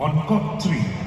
On court three.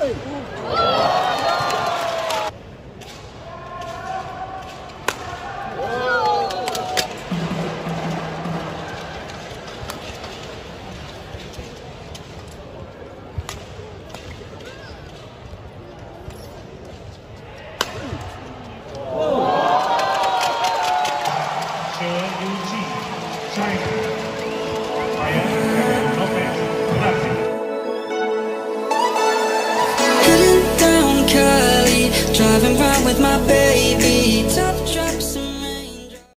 ないの